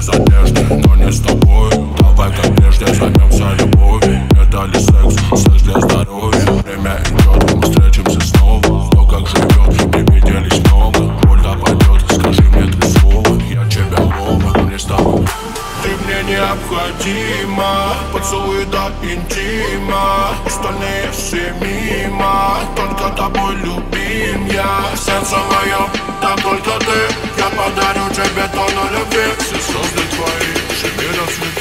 без но не с тобой Давай как прежде займемся любовью. Это ли секс, секс для здоровья? Время идет, мы встретимся снова. Кто как живет, не виделись много Боль пойдет, скажи мне три слова. Я тебя ловлю, не с тобой. Ты мне необходима. Поцелуй до интима. Остальные все мимо. Только тобой любим я. Сердце мое, да только ты. Я подарю je vais t'en enlever. C'est sens de toi, j'ai mieux la suite.